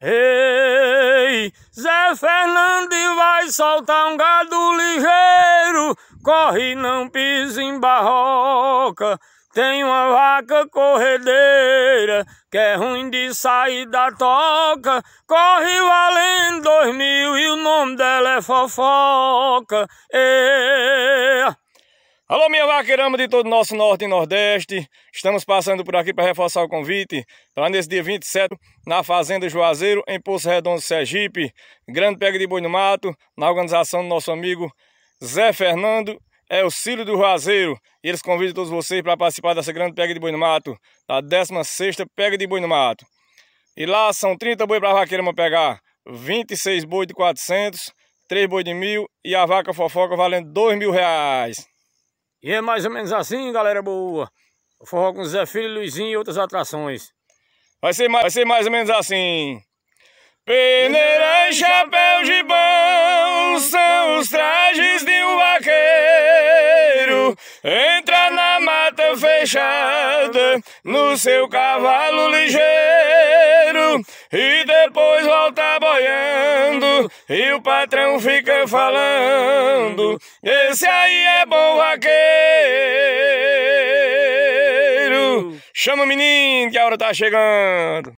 Ei, Zé Fernando vai soltar um gado ligeiro, corre não pisa em barroca. Tem uma vaca corredeira, que é ruim de sair da toca, corre valendo dois mil e o nome dela é fofoca. Ei. Minha vaqueirama de todo o nosso norte e nordeste. Estamos passando por aqui para reforçar o convite para nesse dia 27, na Fazenda Juazeiro, em Poço Redondo, Sergipe. Grande pega de boi no mato, na organização do nosso amigo Zé Fernando, é o Cílio do Juazeiro. E eles convidam todos vocês para participar dessa grande pega de boi no mato, da 16ª pega de boi no mato. E lá são 30 boi para a vaqueirama pegar, 26 boi de 400, 3 boi de mil e a vaca fofoca valendo 2 mil reais. E é mais ou menos assim, galera boa. O forró com Zé Filho, Luizinho e outras atrações. Vai ser mais, vai ser mais ou menos assim. Peneira e chapéu de bom são os trajes de um vaqueiro. Entra na mata fechada no seu cavalo ligeiro e depois volta boiando e o patrão fica falando. Esse aí é bom vaqueiro. Chama o menino que a hora tá chegando.